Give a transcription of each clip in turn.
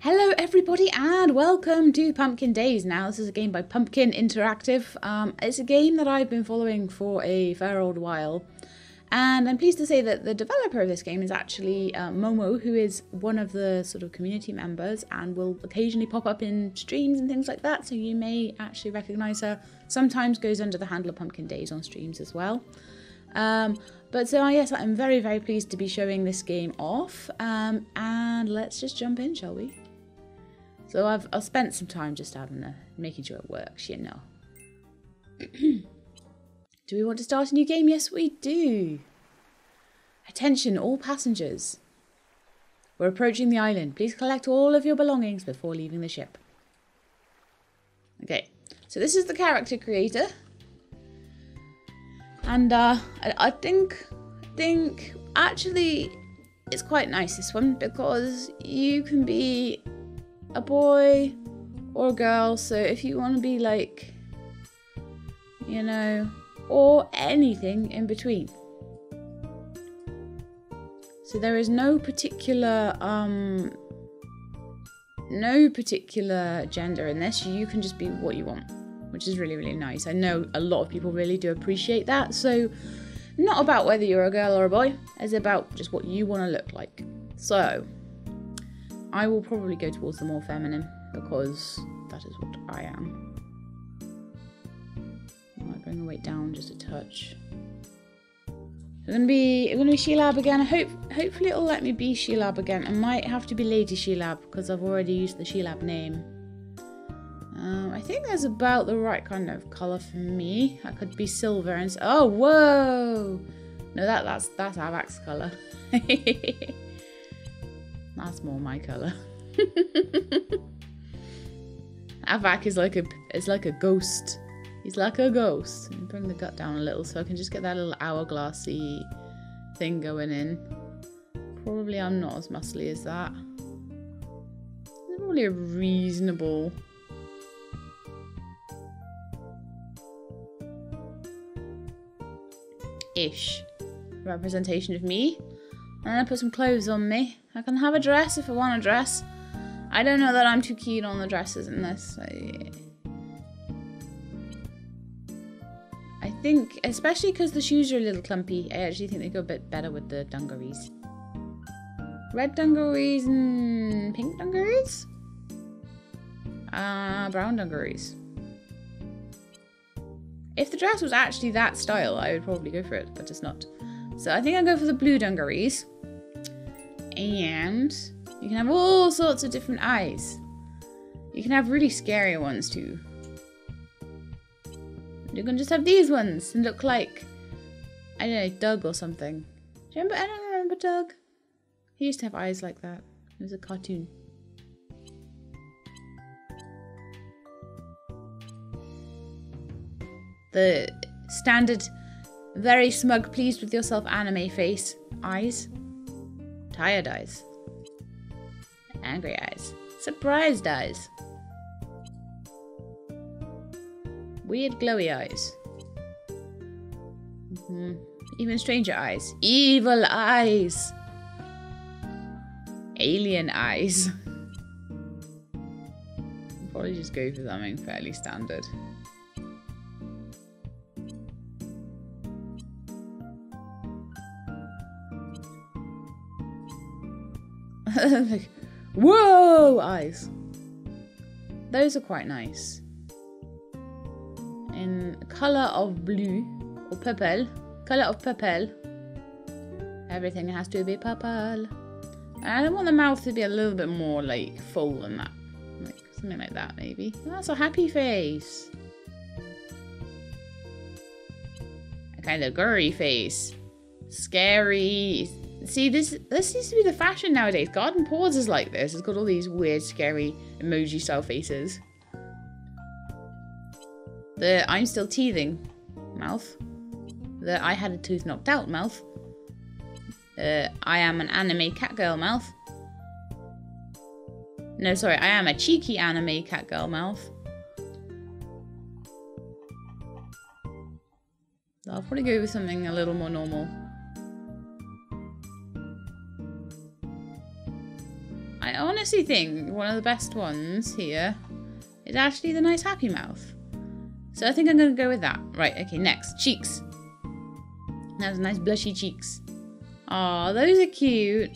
Hello, everybody, and welcome to Pumpkin Days. Now, this is a game by Pumpkin Interactive. Um, it's a game that I've been following for a fair old while, and I'm pleased to say that the developer of this game is actually uh, Momo, who is one of the sort of community members and will occasionally pop up in streams and things like that. So you may actually recognize her. Sometimes goes under the handle of Pumpkin Days on streams as well. Um, but so, uh, yes, I'm very, very pleased to be showing this game off. Um, and let's just jump in, shall we? So I've, I've spent some time just having a, making sure it works, you know. do we want to start a new game? Yes, we do. Attention, all passengers. We're approaching the island. Please collect all of your belongings before leaving the ship. Okay, so this is the character creator. And uh, I, I think, think actually it's quite nice this one because you can be a boy or a girl. So if you want to be like, you know, or anything in between. So there is no particular um no particular gender in this. You can just be what you want, which is really really nice. I know a lot of people really do appreciate that. So not about whether you're a girl or a boy, it's about just what you want to look like. So I will probably go towards the more feminine because that is what I am. I might bring the weight down just a touch. We're gonna be we're gonna be Shelab again. I hope hopefully it'll let me be Shelab again. I might have to be Lady Shelab because I've already used the Shelab name. Um, I think that's about the right kind of colour for me. I could be silver and oh whoa! No, that that's that's Avax colour. That's more my colour. Avak is like a is like a ghost. He's like a ghost. Bring the gut down a little so I can just get that little hourglassy thing going in. Probably I'm not as muscly as that. Probably a reasonable ish representation of me. And I put some clothes on me. I can have a dress if I want a dress. I don't know that I'm too keen on the dresses in this. I, I think, especially because the shoes are a little clumpy, I actually think they go a bit better with the dungarees. Red dungarees and pink dungarees? Uh, brown dungarees. If the dress was actually that style, I would probably go for it, but it's not. So I think I'll go for the blue dungarees. And you can have all sorts of different eyes. You can have really scary ones too. You can just have these ones and look like, I don't know, Doug or something. Do you remember? I don't remember Doug. He used to have eyes like that. It was a cartoon. The standard, very smug, pleased with yourself anime face. Eyes. Tired eyes. Angry eyes. Surprised eyes. Weird glowy eyes. Mm -hmm. Even stranger eyes. Evil eyes. Alien eyes. Probably just go for something fairly standard. like, whoa, eyes. Those are quite nice. In color of blue or purple, color of purple. Everything has to be purple. And I don't want the mouth to be a little bit more like full than that. Like something like that maybe. That's a happy face. A kind of gory face. Scary, See, this this seems to be the fashion nowadays. Garden Paws is like this. It's got all these weird, scary emoji style faces. The I'm still teething mouth. The I had a tooth knocked out mouth. Uh, I am an anime catgirl mouth. No, sorry, I am a cheeky anime catgirl mouth. I'll probably go with something a little more normal. Honestly think one of the best ones here is actually the nice happy mouth. So I think I'm going to go with that. Right, okay, next. Cheeks. That's nice blushy cheeks. Oh, those are cute.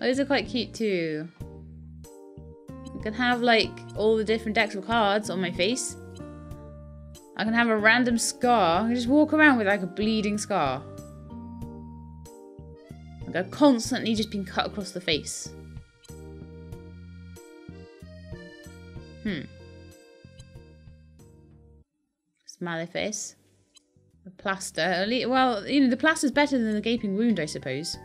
Those are quite cute too. I can have like all the different decks of cards on my face. I can have a random scar. I can just walk around with like a bleeding scar. Like I've constantly just been cut across the face. Hmm. Smiley face. The plaster. Well, you know, the plaster's better than the gaping wound, I suppose.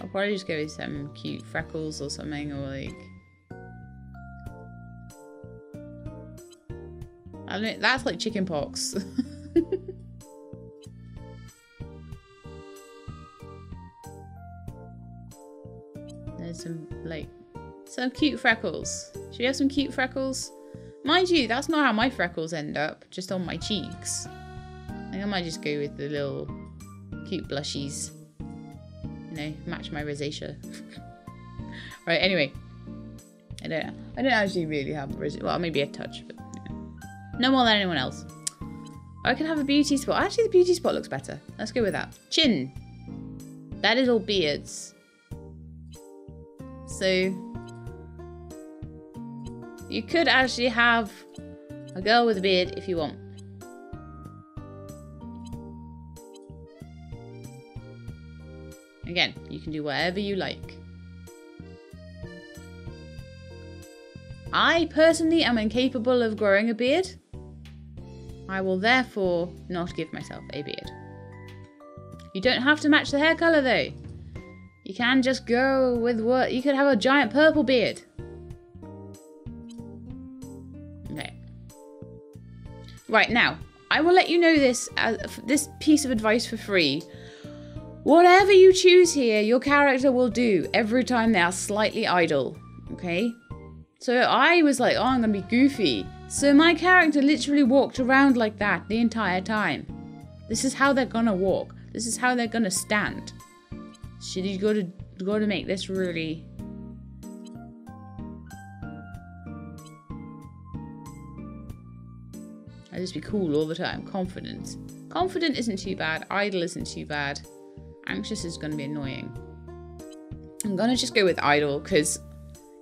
I'll probably just go with some cute freckles or something, or like... I don't that's like chicken pox. There's some, like, some cute freckles. Should we have some cute freckles? Mind you, that's not how my freckles end up, just on my cheeks. I think I might just go with the little cute blushies. You know, match my rosacea. right, anyway. I don't. I don't actually really have rosacea. Well, maybe a touch, but no more than anyone else. I could have a beauty spot. Actually, the beauty spot looks better. Let's go with that. Chin. That is all beards. So, you could actually have a girl with a beard if you want. Again, you can do whatever you like. I personally am incapable of growing a beard. I will therefore not give myself a beard. You don't have to match the hair colour though. You can just go with what you could have a giant purple beard. Right, now, I will let you know this, uh, this piece of advice for free. Whatever you choose here, your character will do every time they are slightly idle, okay? So I was like, oh, I'm to be goofy. So my character literally walked around like that the entire time. This is how they're to walk. This is how they're to stand. Should you go to go to make this really I just be cool all the time. Confident. Confident isn't too bad. Idle isn't too bad. Anxious is going to be annoying. I'm going to just go with idle because,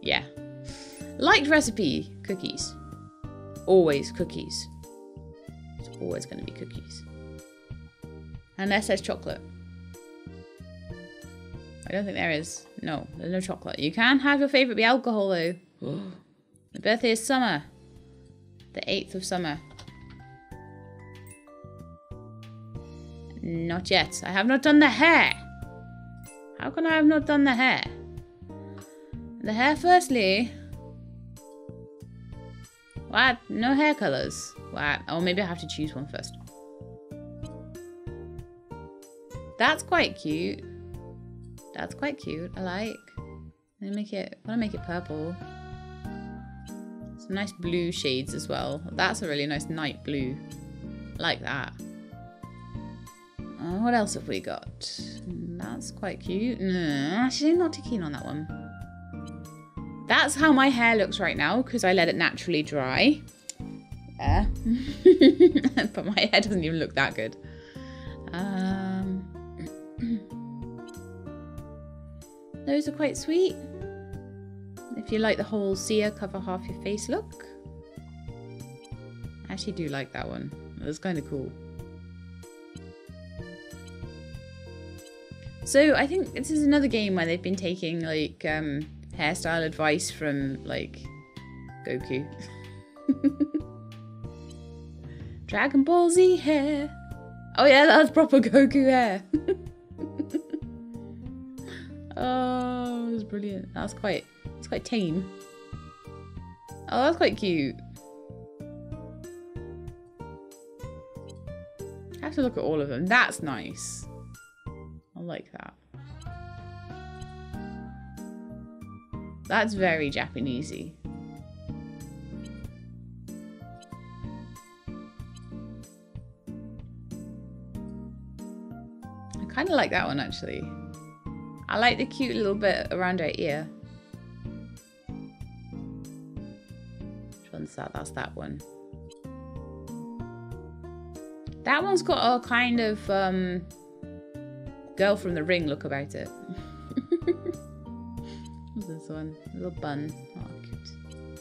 yeah. Liked recipe, cookies. Always cookies. It's always going to be cookies. Unless there's chocolate. I don't think there is. No, there's no chocolate. You can have your favourite be alcohol though. the birthday is summer. The 8th of summer. Not yet. I have not done the hair. How can I have not done the hair? The hair firstly. What? No hair colours. What? Oh, maybe I have to choose one first. That's quite cute. That's quite cute. I like. Me make it. I want to make it purple. Some nice blue shades as well. That's a really nice night blue. I like that. Uh, what else have we got? That's quite cute. Actually, not too keen on that one. That's how my hair looks right now because I let it naturally dry. Yeah. but my hair doesn't even look that good. Um, those are quite sweet. If you like the whole seer cover half your face look. I actually do like that one. It was kind of cool. So I think this is another game where they've been taking like um, hairstyle advice from like Goku. Dragon Ball Z hair. Oh yeah, that's proper Goku hair. oh, was brilliant. That's quite, it's quite tame. Oh, that's quite cute. I have to look at all of them. That's nice like that. That's very Japanesey. I kind of like that one actually. I like the cute little bit around her ear. Which one's that? That's that one. That one's got a kind of um, girl from the ring look about it. What's this one? A little bun. Oh, cute.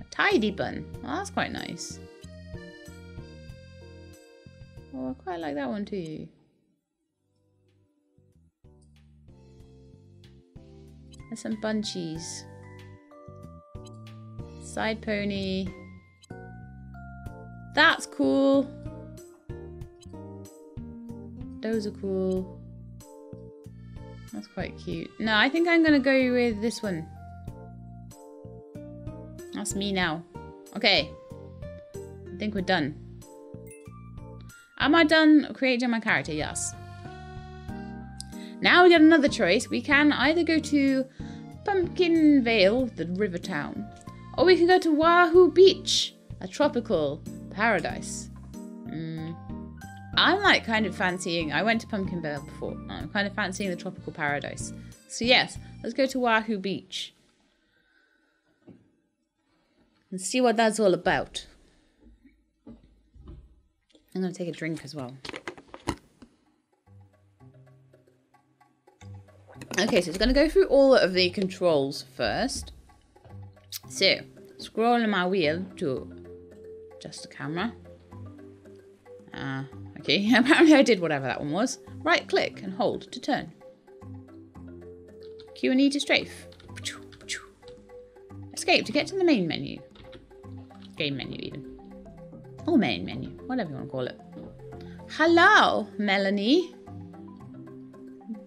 A tidy bun. Oh, that's quite nice. Oh, I quite like that one too. There's some bunchies. Side pony. That's cool. Those are cool. That's quite cute. No, I think I'm going to go with this one. That's me now. Okay. I think we're done. Am I done creating my character? Yes. Now we get another choice. We can either go to Pumpkin Vale, the river town, or we can go to Wahoo Beach, a tropical paradise. Mm. I'm like kind of fancying, I went to Pumpkin Vale before, I'm kind of fancying the tropical paradise. So yes, let's go to Wahoo Beach. And see what that's all about. I'm going to take a drink as well. Okay, so it's going to go through all of the controls first. So, scroll on my wheel to adjust the camera. Uh, okay, apparently I did whatever that one was. Right click and hold to turn. Q and E to strafe. Escape to get to the main menu. Game menu even. Or main menu, whatever you want to call it. Hello, Melanie.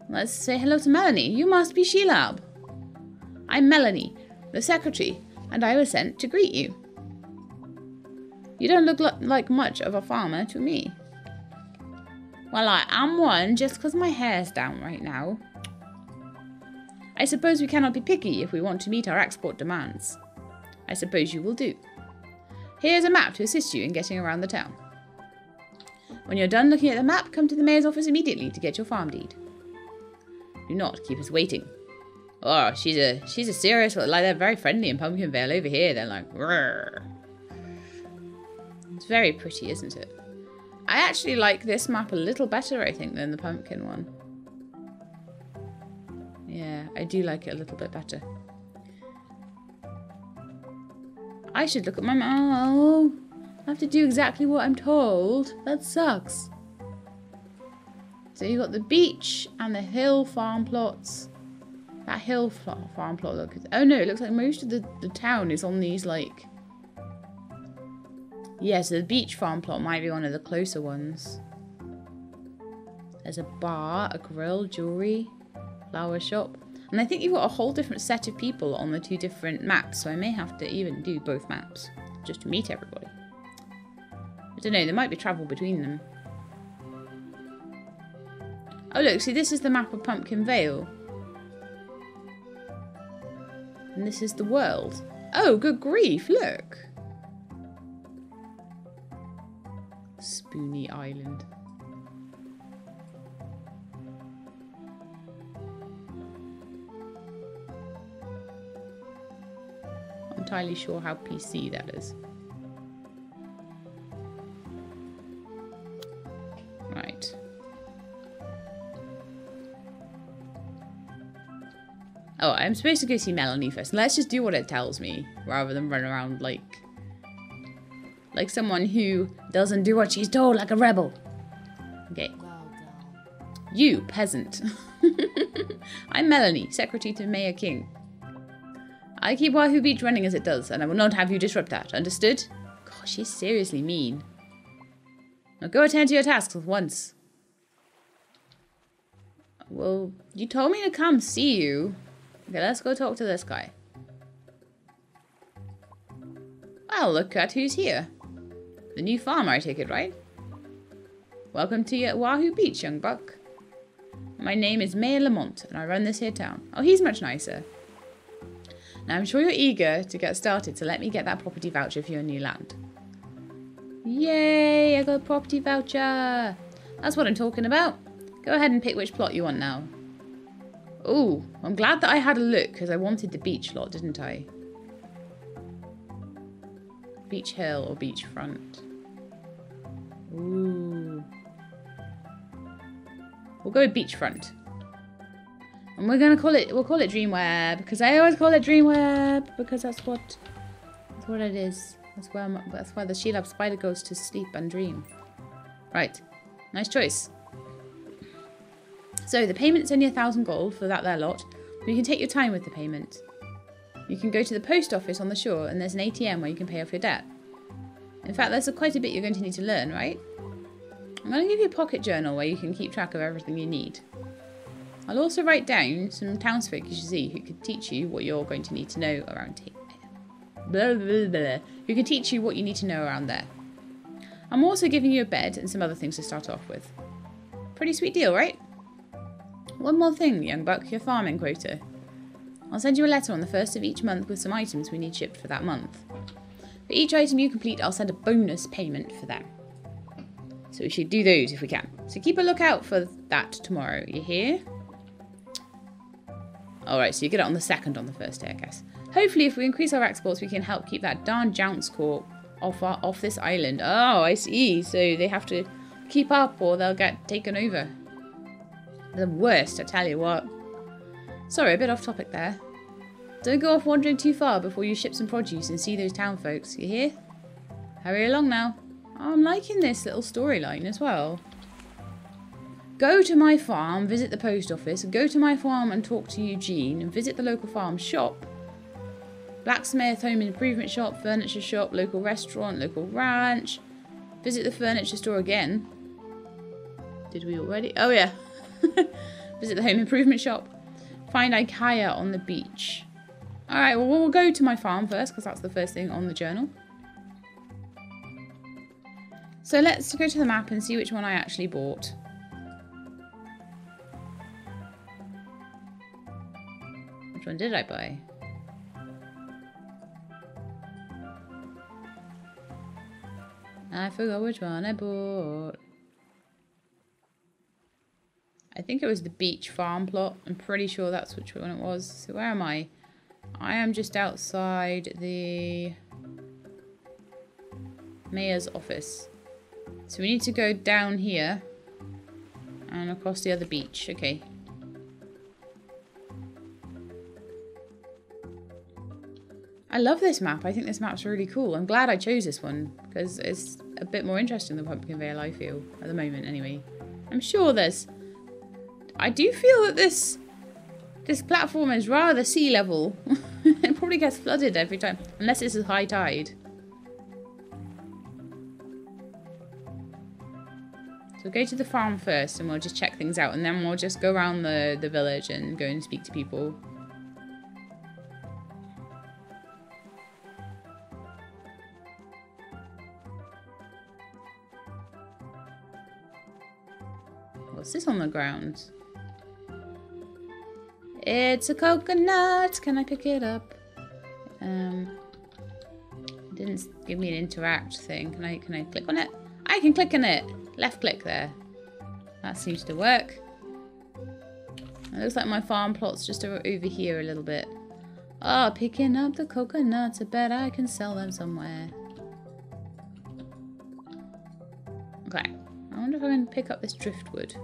Let's say hello to Melanie. You must be Shelab. I'm Melanie, the secretary, and I was sent to greet you. You don't look like much of a farmer to me. Well, I am one just because my hair's down right now. I suppose we cannot be picky if we want to meet our export demands. I suppose you will do. Here's a map to assist you in getting around the town. When you're done looking at the map, come to the mayor's office immediately to get your farm deed. Do not keep us waiting. Oh, she's a she's a serious look like they're very friendly in Pumpkinvale over here. They're like, Rrr. it's very pretty, isn't it? I actually like this map a little better, I think, than the pumpkin one. Yeah, I do like it a little bit better. I should look at my map. Oh, I have to do exactly what I'm told. That sucks. So you've got the beach and the hill farm plots. That hill farm plot look. Oh no, it looks like most of the, the town is on these like... Yes, yeah, so the beach farm plot might be one of the closer ones. There's a bar, a grill, jewellery, flower shop. And I think you've got a whole different set of people on the two different maps, so I may have to even do both maps, just to meet everybody. I don't know, there might be travel between them. Oh look, see this is the map of Pumpkin Vale. And this is the world. Oh, good grief, look. Spoony Island. Not entirely sure how PC that is. Right. Oh, I'm supposed to go see Melanie first. Let's just do what it tells me, rather than run around like... Like someone who doesn't do what she's told, like a rebel. Okay. You, peasant. I'm Melanie, secretary to Mayor King. I keep Wahoo Beach running as it does, and I will not have you disrupt that. Understood? Gosh, she's seriously mean. Now go attend to your tasks at once. Well, you told me to come see you. Okay, let's go talk to this guy. Well, look at who's here. The new farmer, I take it, right? Welcome to Wahoo Beach, young buck. My name is Mayor Lamont, and I run this here town. Oh, he's much nicer. Now, I'm sure you're eager to get started, so let me get that property voucher for your new land. Yay, I got a property voucher. That's what I'm talking about. Go ahead and pick which plot you want now. Oh, I'm glad that I had a look because I wanted the beach lot, didn't I? Beach Hill or Beachfront? Ooh. We'll go Beachfront. And we're gonna call it we'll call it Dreamweb because I always call it Dreamweb because that's what that's what it is. That's where my, that's why the Shelab spider goes to sleep and dream. Right. Nice choice. So the payment's only a thousand gold for that there lot. But you can take your time with the payment. You can go to the post office on the shore and there's an ATM where you can pay off your debt. In fact, there's a quite a bit you're going to need to learn, right? I'm going to give you a pocket journal where you can keep track of everything you need. I'll also write down some townsfolk you should see who could teach you what you're going to need to know around here. Blah, blah, blah, who can teach you what you need to know around there. I'm also giving you a bed and some other things to start off with. Pretty sweet deal, right? One more thing, young buck, your farming quota. I'll send you a letter on the first of each month with some items we need shipped for that month. For each item you complete, I'll send a bonus payment for them. So we should do those if we can. So keep a lookout for that tomorrow. You hear? Alright, so you get it on the second on the first day, I guess. Hopefully, if we increase our exports, we can help keep that darn Jounce Corp off, our, off this island. Oh, I see. So they have to keep up or they'll get taken over. The worst, I tell you what. Sorry, a bit off topic there. Don't go off wandering too far before you ship some produce and see those town folks, you hear? Hurry along now. I'm liking this little storyline as well. Go to my farm, visit the post office, go to my farm and talk to Eugene, and visit the local farm shop. Blacksmith, home improvement shop, furniture shop, local restaurant, local ranch. Visit the furniture store again. Did we already? Oh yeah. visit the home improvement shop. Find Ikea on the beach. Alright, well we'll go to my farm first because that's the first thing on the journal. So let's go to the map and see which one I actually bought. Which one did I buy? I forgot which one I bought. I think it was the beach farm plot. I'm pretty sure that's which one it was. So where am I? I am just outside the mayor's office. So we need to go down here and across the other beach. Okay. I love this map. I think this map's really cool. I'm glad I chose this one because it's a bit more interesting than Pumpkin Vale, I feel, at the moment anyway. I'm sure there's... I do feel that this this platform is rather sea level. it probably gets flooded every time, unless it's a high tide. So go to the farm first and we'll just check things out and then we'll just go around the, the village and go and speak to people. What's this on the ground? It's a coconut. Can I pick it up? Um, didn't give me an interact thing. Can I can I click on it? I can click on it. Left click there. That seems to work. It looks like my farm plot's just over here a little bit. Oh, picking up the coconuts. I bet I can sell them somewhere. Okay. I wonder if I can pick up this driftwood.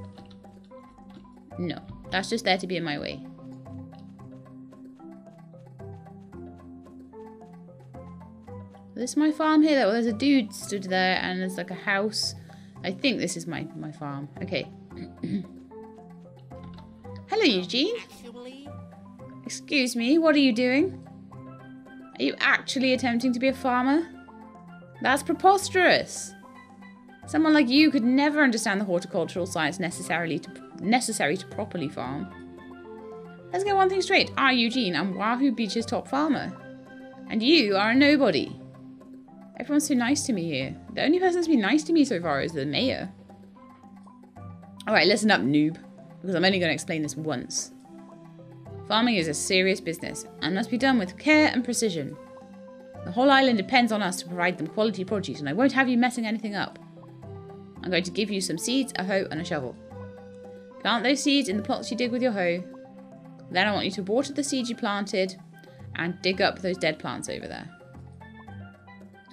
No. That's just there to be in my way. This is my farm here. Well, there's a dude stood there and there's like a house. I think this is my, my farm. Okay. Hello, Eugene. Excuse me, what are you doing? Are you actually attempting to be a farmer? That's preposterous. Someone like you could never understand the horticultural science necessarily to, necessary to properly farm. Let's get one thing straight. I, Eugene, am Wahoo Beach's top farmer. And you are a nobody. Everyone's so nice to me here. The only person that's been nice to me so far is the mayor. Alright, listen up, noob. Because I'm only going to explain this once. Farming is a serious business and must be done with care and precision. The whole island depends on us to provide them quality produce and I won't have you messing anything up. I'm going to give you some seeds, a hoe and a shovel. Plant those seeds in the plots you dig with your hoe. Then I want you to water the seeds you planted and dig up those dead plants over there.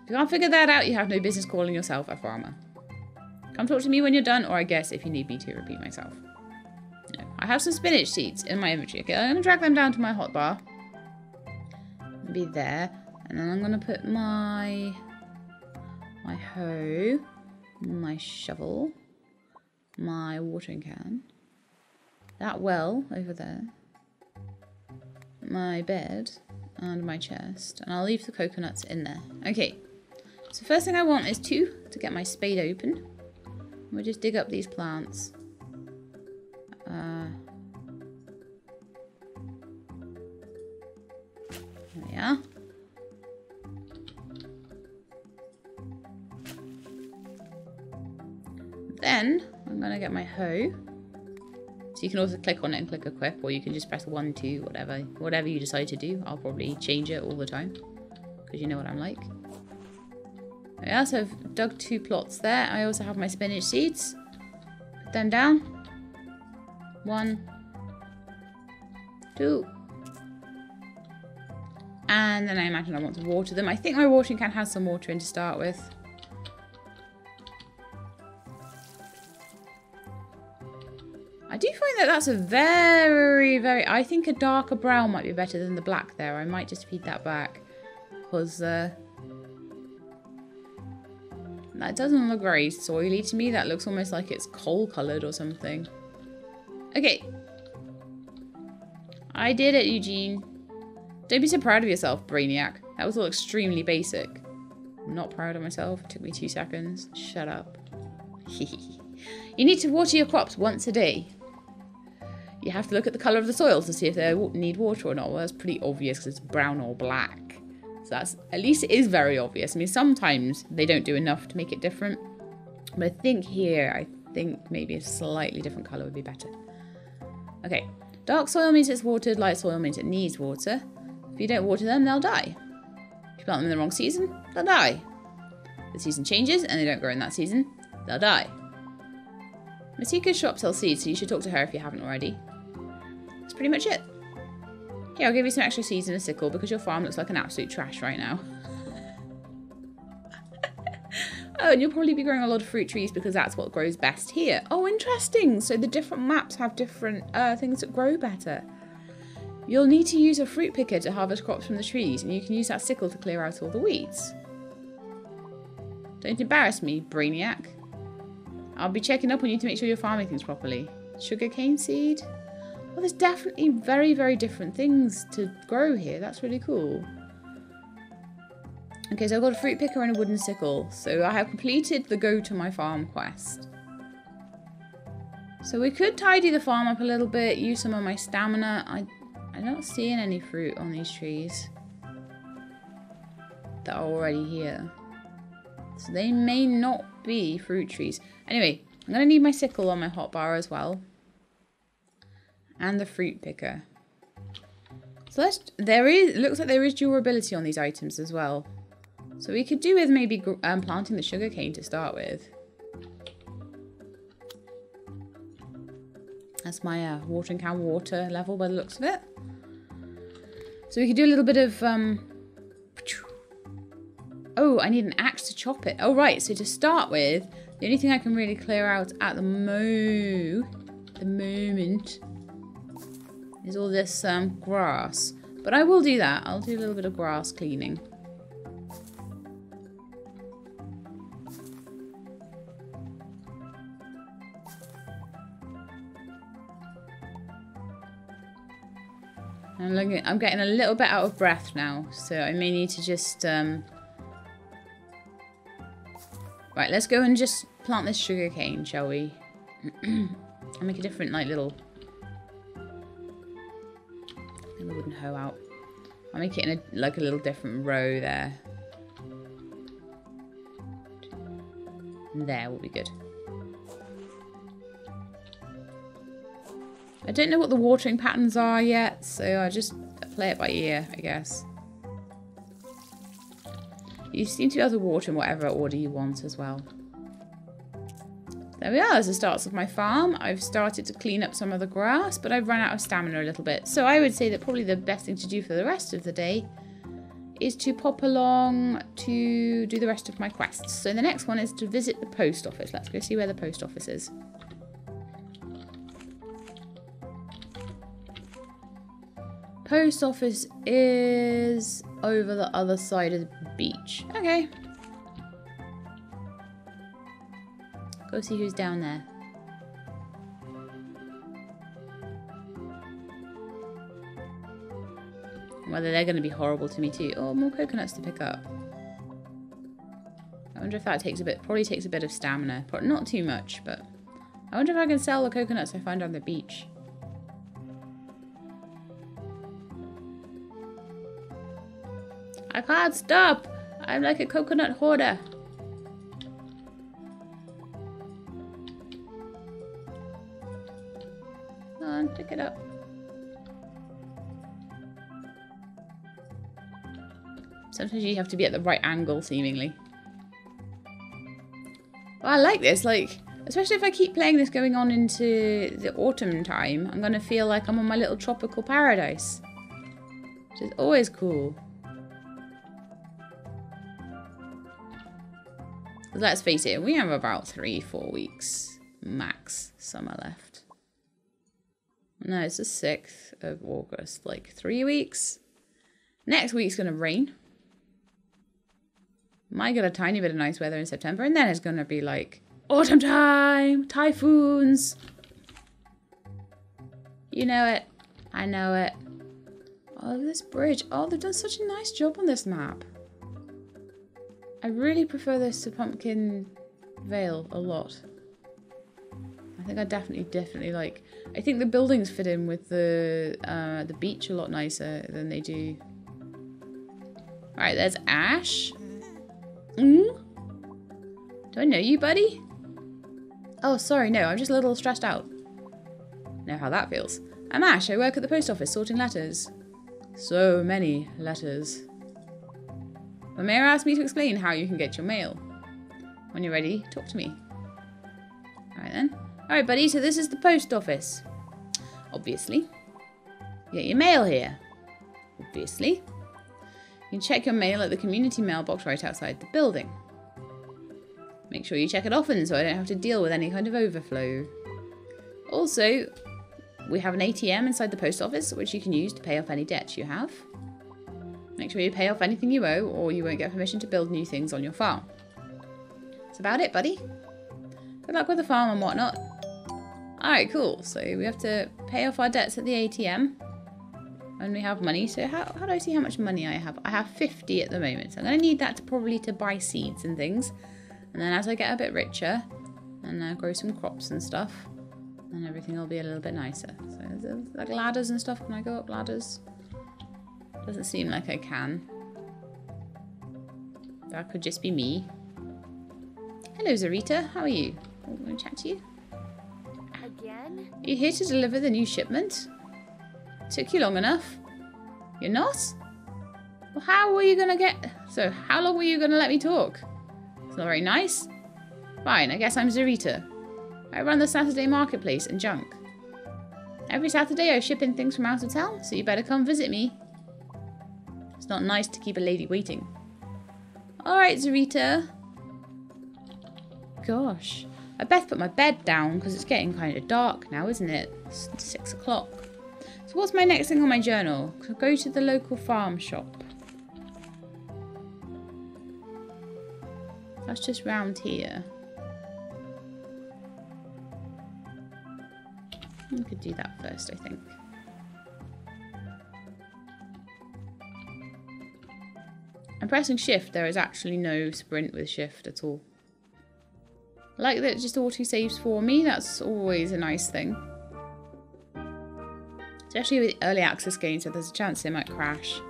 If you can't figure that out, you have no business calling yourself a farmer. Come talk to me when you're done, or I guess if you need me to repeat myself. No. I have some spinach seeds in my inventory. Okay, I'm going to drag them down to my hotbar. Be there. And then I'm going to put my my hoe, my shovel, my watering can, that well over there, my bed, and my chest. And I'll leave the coconuts in there. Okay, so first thing I want is two to get my spade open. We'll just dig up these plants. Uh, there are. Then I'm going to get my hoe. So you can also click on it and click equip or you can just press 1, 2, whatever, whatever you decide to do. I'll probably change it all the time because you know what I'm like. I also have dug two plots there. I also have my spinach seeds. Put them down. One. Two. And then I imagine I want to water them. I think my watering can has some water in to start with. I do find that that's a very, very... I think a darker brown might be better than the black there. I might just feed that back. Because uh, that doesn't look very soily to me. That looks almost like it's coal coloured or something. Okay. I did it, Eugene. Don't be so proud of yourself, Brainiac. That was all extremely basic. I'm not proud of myself. It took me two seconds. Shut up. you need to water your crops once a day. You have to look at the colour of the soil to see if they need water or not. Well, that's pretty obvious because it's brown or black. So that's, at least it is very obvious. I mean, sometimes they don't do enough to make it different. But I think here, I think maybe a slightly different colour would be better. Okay, dark soil means it's watered, light soil means it needs water. If you don't water them, they'll die. If you plant them in the wrong season, they'll die. The season changes and they don't grow in that season, they'll die. Masika's shop sells seeds, so you should talk to her if you haven't already. That's pretty much it. Here, I'll give you some extra seeds and a sickle because your farm looks like an absolute trash right now. oh, and you'll probably be growing a lot of fruit trees because that's what grows best here. Oh, interesting. So the different maps have different uh, things that grow better. You'll need to use a fruit picker to harvest crops from the trees, and you can use that sickle to clear out all the weeds. Don't embarrass me, Brainiac. I'll be checking up on you to make sure you're farming things properly. Sugarcane seed? Well, there's definitely very, very different things to grow here. That's really cool. Okay, so I've got a fruit picker and a wooden sickle. So I have completed the go to my farm quest. So we could tidy the farm up a little bit, use some of my stamina. I, I'm not seeing any fruit on these trees that are already here. So they may not be fruit trees. Anyway, I'm going to need my sickle on my hotbar as well and the fruit picker. So let's, there is, looks like there is durability on these items as well. So we could do with maybe um, planting the sugarcane to start with. That's my uh, watering can water level by the looks of it. So we could do a little bit of... Um, oh, I need an axe to chop it. Oh, right. So to start with, the only thing I can really clear out at the mo... The moment is all this um, grass. But I will do that. I'll do a little bit of grass cleaning. I'm looking. I'm getting a little bit out of breath now, so I may need to just. Um... Right, let's go and just plant this sugar cane, shall we? I'll make a different, like, little the wooden hoe out. I'll make it in a, like a little different row there. And there will be good. I don't know what the watering patterns are yet, so I just play it by ear, I guess. You seem to be able to water in whatever order you want as well. There we are, as the starts of my farm. I've started to clean up some of the grass, but I've run out of stamina a little bit. So I would say that probably the best thing to do for the rest of the day is to pop along to do the rest of my quests. So the next one is to visit the post office. Let's go see where the post office is. Post office is over the other side of the beach. Okay. Go see who's down there. Whether they're going to be horrible to me too. Oh, more coconuts to pick up. I wonder if that takes a bit, probably takes a bit of stamina. Not too much, but I wonder if I can sell the coconuts I find on the beach. I can't stop. I'm like a coconut hoarder. On, pick it up. Sometimes you have to be at the right angle, seemingly. Well, I like this, like, especially if I keep playing this going on into the autumn time, I'm going to feel like I'm on my little tropical paradise. Which is always cool. let's face it, we have about three, four weeks max summer left. No, it's the 6th of August. Like three weeks. Next week's going to rain. Might get a tiny bit of nice weather in September. And then it's going to be like autumn time, typhoons. You know it. I know it. Oh, this bridge. Oh, they've done such a nice job on this map. I really prefer this to Pumpkin Vale a lot. I think I definitely, definitely like... I think the buildings fit in with the uh, the beach a lot nicer than they do. Alright, there's Ash. Mm? Do I know you, buddy? Oh, sorry, no, I'm just a little stressed out. Know how that feels. I'm Ash, I work at the post office sorting letters. So many letters. The mayor asked me to explain how you can get your mail. When you're ready, talk to me. Alright then. Alright buddy, so this is the post office. Obviously. You get your mail here. Obviously. You can check your mail at the community mailbox right outside the building. Make sure you check it often so I don't have to deal with any kind of overflow. Also, we have an ATM inside the post office which you can use to pay off any debts you have. Make sure you pay off anything you owe or you won't get permission to build new things on your farm. That's about it, buddy. Good luck with the farm and whatnot. Alright, cool. So we have to pay off our debts at the ATM. And we have money. So how, how do I see how much money I have? I have 50 at the moment. So I'm going to need that to probably to buy seeds and things. And then as I get a bit richer and grow some crops and stuff, then everything will be a little bit nicer. So like ladders and stuff. Can I go up ladders? Doesn't seem like I can. That could just be me. Hello, Zarita. How are you? I want to chat to you. Again? Are you here to deliver the new shipment? Took you long enough. You're not? Well, how were you going to get... So, how long were you going to let me talk? It's not very nice. Fine, I guess I'm Zarita. I run the Saturday Marketplace and junk. Every Saturday I ship in things from out of town, so you better come visit me. It's not nice to keep a lady waiting. Alright, Zarita. Gosh. I best put my bed down because it's getting kind of dark now, isn't it? It's six o'clock. So what's my next thing on my journal? Go to the local farm shop. That's just round here. We could do that first, I think. I'm pressing shift, there is actually no sprint with shift at all. I like that it just auto-saves for me, that's always a nice thing. Especially with early access games, so there's a chance they might crash.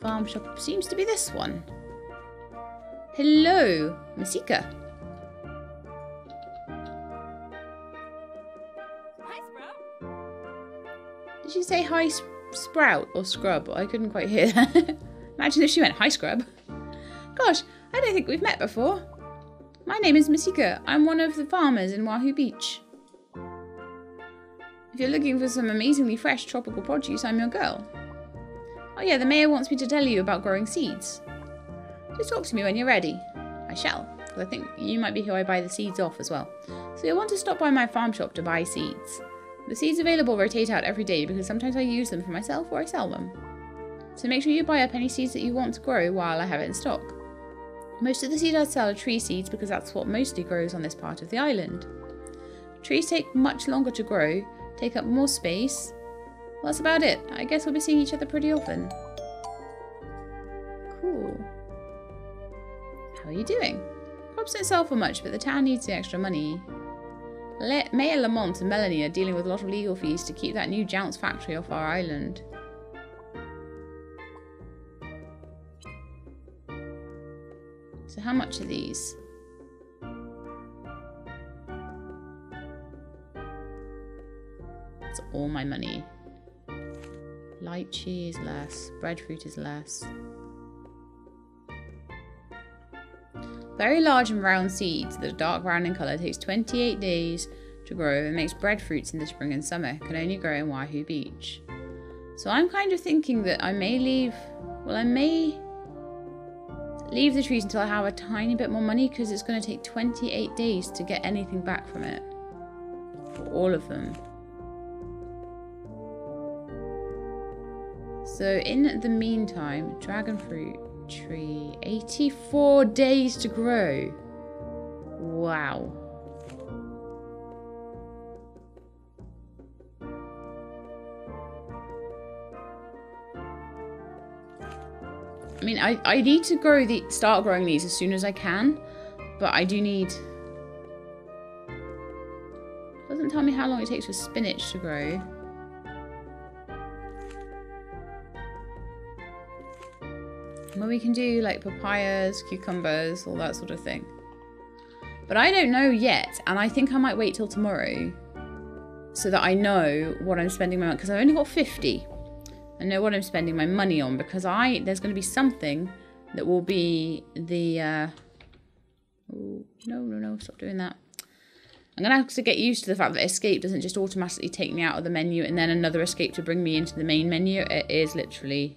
Farm shop seems to be this one. Hello, Masika. Hi, Sprout. Did you say hi, Sprout or Scrub. I couldn't quite hear that. Imagine if she went, hi Scrub. Gosh, I don't think we've met before. My name is Masika. I'm one of the farmers in Wahoo Beach. If you're looking for some amazingly fresh tropical produce, I'm your girl. Oh yeah, the mayor wants me to tell you about growing seeds. Just talk to me when you're ready. I shall, because I think you might be who I buy the seeds off as well. So you'll want to stop by my farm shop to buy seeds. The seeds available rotate out every day because sometimes I use them for myself or I sell them. So make sure you buy up any seeds that you want to grow while I have it in stock. Most of the seeds I sell are tree seeds because that's what mostly grows on this part of the island. Trees take much longer to grow, take up more space. Well, that's about it. I guess we'll be seeing each other pretty often. Cool. How are you doing? Crops don't sell for much, but the town needs the extra money. Le Mayor Lamont and Melanie are dealing with a lot of legal fees to keep that new Jounce factory off our island. So how much are these? That's all my money. Lychee is less. Breadfruit is less. Very large and round seeds that are dark brown in colour takes 28 days to grow and makes breadfruits in the spring and summer. Can only grow in Wahoo Beach. So I'm kind of thinking that I may leave, well I may leave the trees until I have a tiny bit more money because it's going to take 28 days to get anything back from it. For all of them. So in the meantime, dragon fruit tree, 84 days to grow. Wow. Mean, I, I need to grow the start growing these as soon as I can, but I do need. Doesn't tell me how long it takes for spinach to grow. Well, we can do like papayas, cucumbers, all that sort of thing. But I don't know yet, and I think I might wait till tomorrow so that I know what I'm spending my money because I've only got 50. I know what I'm spending my money on because I there's going to be something that will be the uh, oh, no no no stop doing that. I'm going to have to get used to the fact that escape doesn't just automatically take me out of the menu and then another escape to bring me into the main menu. It is literally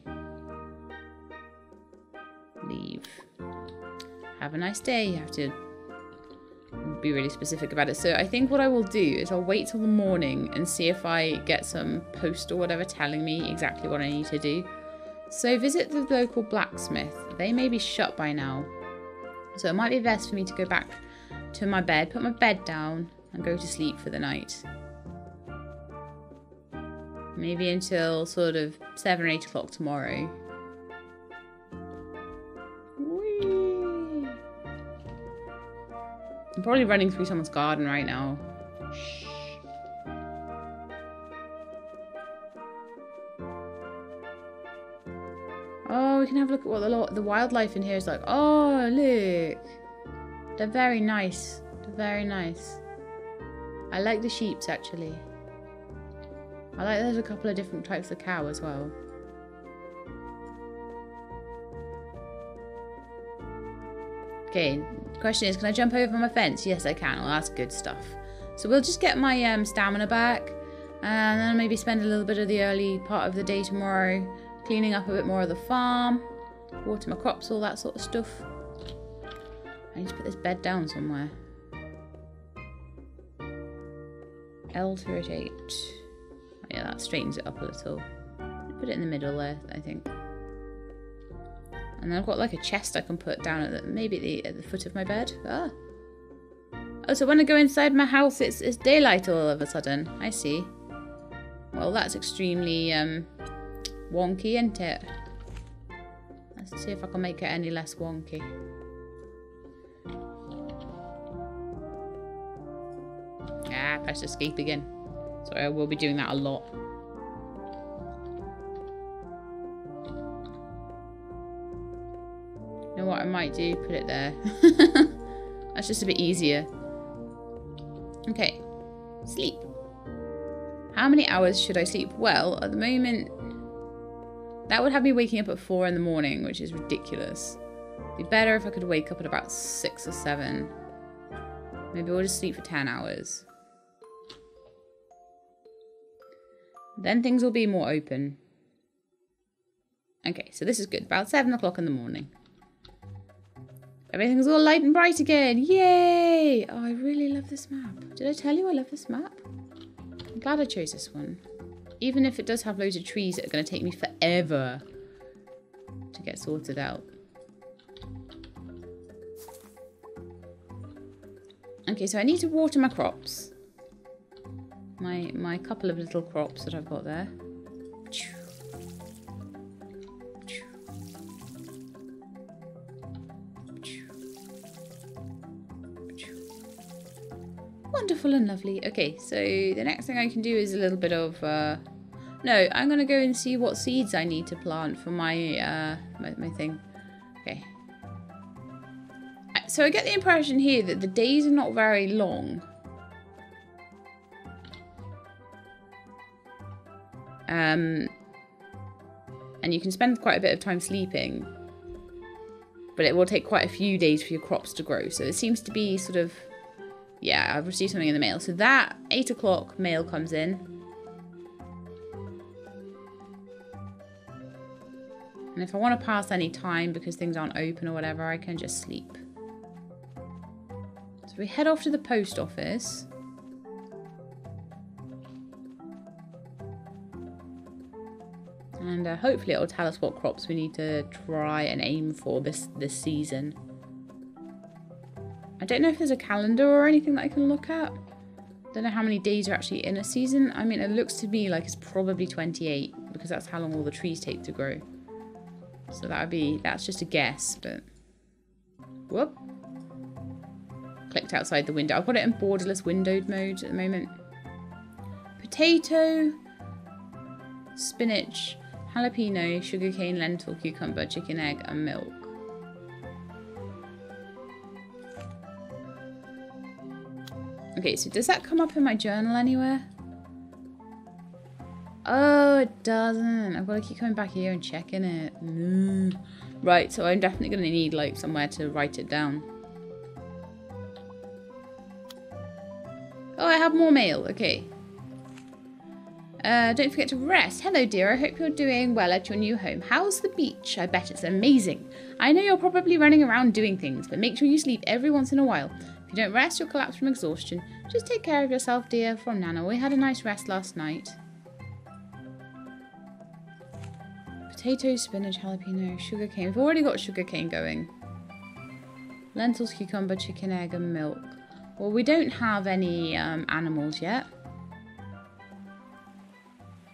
leave. Have a nice day. You have to be really specific about it. So I think what I will do is I'll wait till the morning and see if I get some post or whatever telling me exactly what I need to do. So visit the local blacksmith. They may be shut by now. So it might be best for me to go back to my bed, put my bed down and go to sleep for the night. Maybe until sort of 7 or 8 o'clock tomorrow. I'm probably running through someone's garden right now. Shh. Oh, we can have a look at what the, the wildlife in here is like. Oh, look. They're very nice. They're very nice. I like the sheeps, actually. I like there's a couple of different types of cow as well. Okay, question is, can I jump over my fence? Yes, I can. Well, that's good stuff. So we'll just get my um, stamina back. And then maybe spend a little bit of the early part of the day tomorrow cleaning up a bit more of the farm. Water my crops, all that sort of stuff. I need to put this bed down somewhere. L to rotate. Oh, yeah, that straightens it up a little. Put it in the middle there, I think. And I've got like a chest I can put down at the, maybe at the, at the foot of my bed. Ah. Oh, so when I go inside my house, it's, it's daylight all of a sudden. I see. Well, that's extremely um, wonky, isn't it? Let's see if I can make it any less wonky. Ah, press escape again. Sorry, I will be doing that a lot. What I might do? Put it there. That's just a bit easier. Okay. Sleep. How many hours should I sleep? Well, at the moment, that would have me waking up at 4 in the morning, which is ridiculous. It'd be better if I could wake up at about 6 or 7. Maybe we'll just sleep for 10 hours. Then things will be more open. Okay, so this is good. About 7 o'clock in the morning. Everything's all light and bright again. Yay! Oh, I really love this map. Did I tell you I love this map? I'm glad I chose this one. Even if it does have loads of trees that are going to take me forever to get sorted out. Okay, so I need to water my crops. My, my couple of little crops that I've got there. Wonderful and lovely. Okay, so the next thing I can do is a little bit of... Uh, no, I'm going to go and see what seeds I need to plant for my, uh, my, my thing. Okay. So I get the impression here that the days are not very long. Um, and you can spend quite a bit of time sleeping. But it will take quite a few days for your crops to grow. So it seems to be sort of yeah, I've received something in the mail. So that 8 o'clock mail comes in. And if I want to pass any time because things aren't open or whatever, I can just sleep. So we head off to the post office. And uh, hopefully it'll tell us what crops we need to try and aim for this, this season. I don't know if there's a calendar or anything that I can look at. Don't know how many days are actually in a season. I mean, it looks to me like it's probably 28 because that's how long all the trees take to grow. So that would be, that's just a guess, but... Whoop. Clicked outside the window. I've got it in borderless windowed mode at the moment. Potato, spinach, jalapeno, sugarcane, lentil, cucumber, chicken egg, and milk. Okay, so does that come up in my journal anywhere? Oh, it doesn't. I've got to keep coming back here and checking it. Mm. Right, so I'm definitely going to need like somewhere to write it down. Oh, I have more mail. Okay. Uh, don't forget to rest. Hello, dear. I hope you're doing well at your new home. How's the beach? I bet it's amazing. I know you're probably running around doing things, but make sure you sleep every once in a while. If you don't rest, you'll collapse from exhaustion. Just take care of yourself, dear. From Nana. We had a nice rest last night. Potato, spinach, jalapeno, sugarcane. We've already got sugarcane going. Lentils, cucumber, chicken egg, and milk. Well, we don't have any um, animals yet.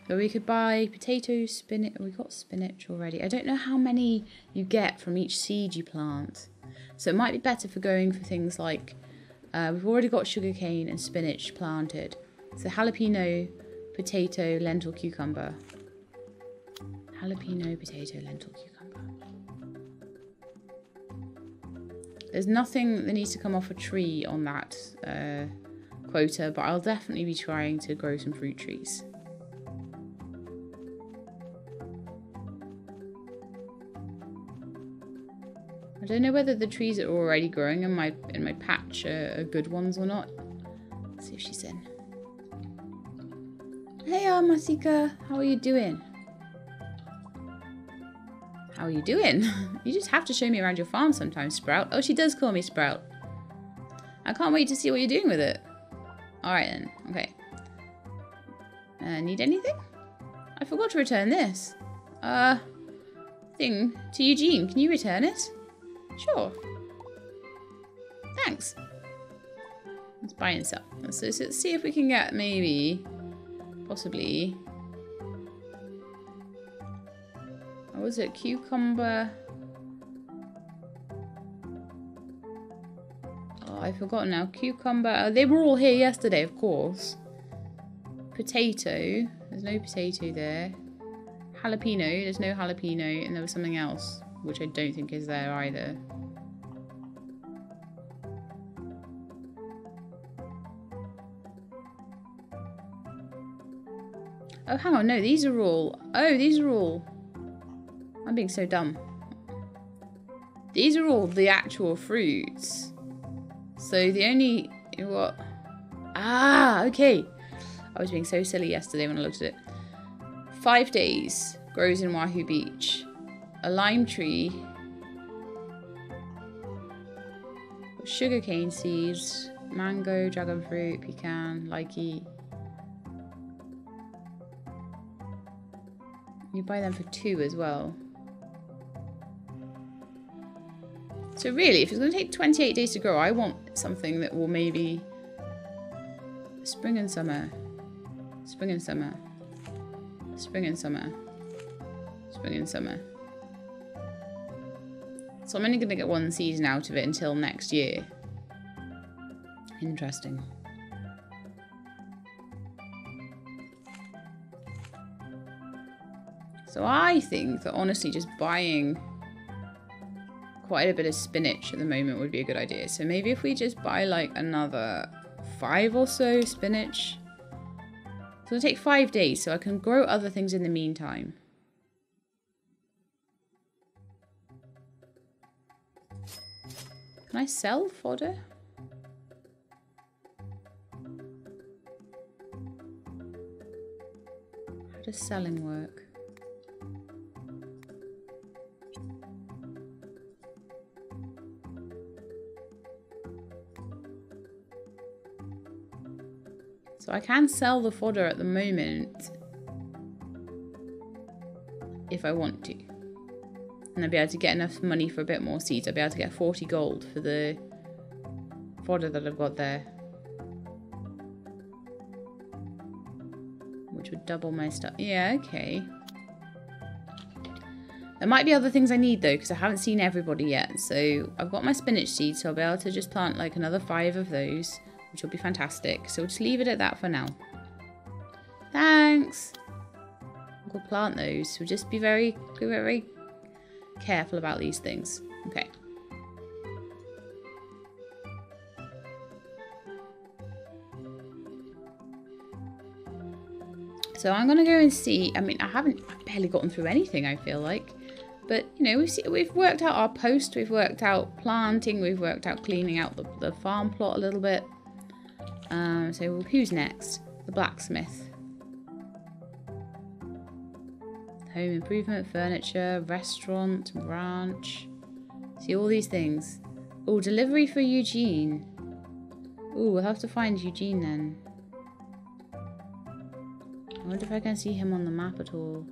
But we could buy potatoes, spinach. We got spinach already. I don't know how many you get from each seed you plant. So it might be better for going for things like uh, we've already got sugarcane and spinach planted. So jalapeno, potato, lentil, cucumber. Jalapeno, potato, lentil, cucumber. There's nothing that needs to come off a tree on that uh, quota, but I'll definitely be trying to grow some fruit trees. I don't know whether the trees that are already growing in my in my patch are, are good ones or not. Let's see if she's in. Hey, uh, Masika, how are you doing? How are you doing? you just have to show me around your farm sometimes, Sprout. Oh, she does call me Sprout. I can't wait to see what you're doing with it. Alright then, okay. Uh, need anything? I forgot to return this. Uh, thing to Eugene. Can you return it? Sure. Thanks. Let's buy and sell. Let's, let's see if we can get maybe, possibly. What was it? Cucumber. Oh, I forgot now. Cucumber. Oh, they were all here yesterday, of course. Potato. There's no potato there. Jalapeno. There's no jalapeno. And there was something else which I don't think is there either. Oh, hang on, no, these are all... Oh, these are all... I'm being so dumb. These are all the actual fruits. So the only... What? Ah, okay. I was being so silly yesterday when I looked at it. Five days grows in Wahoo Beach. A lime tree, sugarcane seeds, mango, dragon fruit, pecan, likey. You buy them for two as well. So really, if it's going to take 28 days to grow, I want something that will maybe... Spring and summer. Spring and summer. Spring and summer. Spring and summer. So I'm only going to get one season out of it until next year. Interesting. So I think that honestly just buying quite a bit of spinach at the moment would be a good idea. So maybe if we just buy like another five or so spinach. It'll take five days so I can grow other things in the meantime. Can I sell fodder? How does selling work? So I can sell the fodder at the moment if I want to. And I'll be able to get enough money for a bit more seeds. I'll be able to get 40 gold for the fodder that I've got there. Which would double my stuff. Yeah, okay. There might be other things I need though, because I haven't seen everybody yet. So I've got my spinach seeds, so I'll be able to just plant like another five of those which will be fantastic. So we'll just leave it at that for now. Thanks. We'll plant those. We'll just be very, very careful about these things. Okay. So I'm going to go and see. I mean, I haven't I've barely gotten through anything, I feel like. But, you know, we've, see, we've worked out our post, we've worked out planting, we've worked out cleaning out the, the farm plot a little bit. Um, so who's next? The blacksmith. Home improvement, furniture, restaurant, ranch. See all these things. Oh, delivery for Eugene. Oh, we'll have to find Eugene then. I wonder if I can see him on the map at all.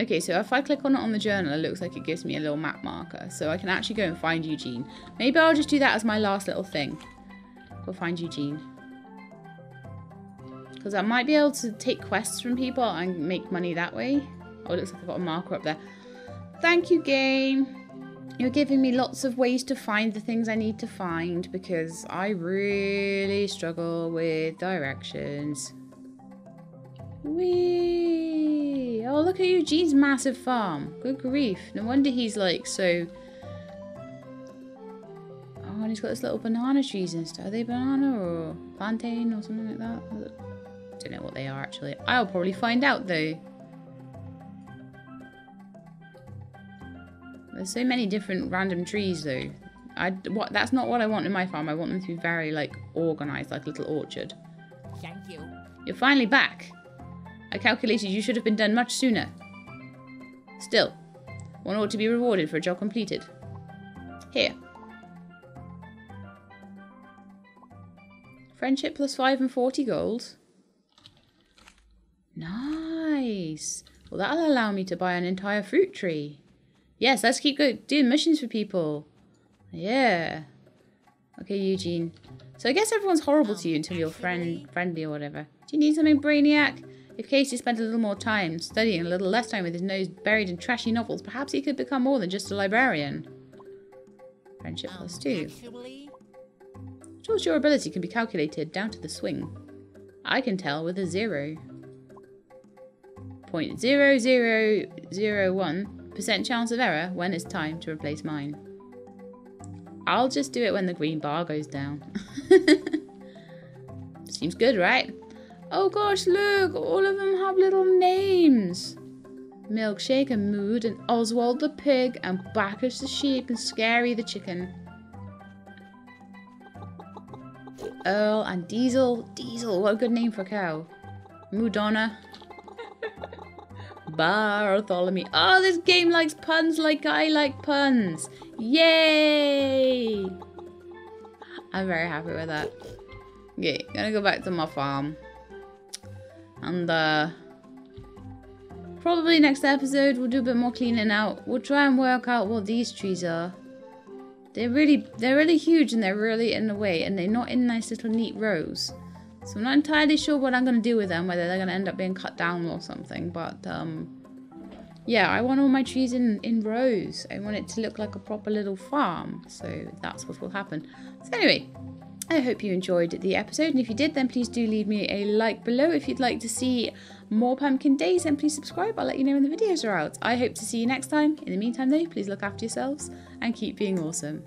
Okay, so if I click on it on the journal, it looks like it gives me a little map marker. So I can actually go and find Eugene. Maybe I'll just do that as my last little thing. Go find Eugene. Because I might be able to take quests from people and make money that way. Oh, it looks like I've got a marker up there. Thank you, game. You're giving me lots of ways to find the things I need to find because I really struggle with directions. Whee! Oh, look at Eugene's massive farm. Good grief. No wonder he's like so... Oh, and he's got this little banana trees and stuff. Are they banana or plantain or something like that? Don't know what they are actually. I'll probably find out though. There's so many different random trees though. I what that's not what I want in my farm. I want them to be very like organized, like a little orchard. Thank you. You're finally back. I calculated you should have been done much sooner. Still, one ought to be rewarded for a job completed. Here. Friendship plus 5 and 40 gold. Nice. Well, that'll allow me to buy an entire fruit tree. Yes, let's keep go doing missions for people. Yeah. Okay, Eugene. So I guess everyone's horrible to you until you're friend friendly or whatever. Do you need something, Brainiac? If Casey spent a little more time studying, a little less time with his nose buried in trashy novels, perhaps he could become more than just a librarian. Friendship plus two. Towards your ability can be calculated down to the swing. I can tell with a zero. Point zero zero zero one percent chance of error when it's time to replace mine. I'll just do it when the green bar goes down. Seems good, right? Oh gosh, look, all of them have little names. Milkshake and Mood and Oswald the pig and Bacchus the sheep and Scary the chicken. Earl and Diesel. Diesel, what a good name for a cow. Mudonna. Bartholomew. Oh, this game likes puns like I like puns. Yay! I'm very happy with that. Okay, gonna go back to my farm. And uh probably next episode we'll do a bit more cleaning out. We'll try and work out what these trees are. They're really they're really huge and they're really in the way and they're not in nice little neat rows. So I'm not entirely sure what I'm gonna do with them, whether they're gonna end up being cut down or something, but um yeah, I want all my trees in, in rows. I want it to look like a proper little farm. So that's what will happen. So anyway, I hope you enjoyed the episode. And if you did, then please do leave me a like below. If you'd like to see more pumpkin days, then please subscribe. I'll let you know when the videos are out. I hope to see you next time. In the meantime, though, please look after yourselves and keep being awesome.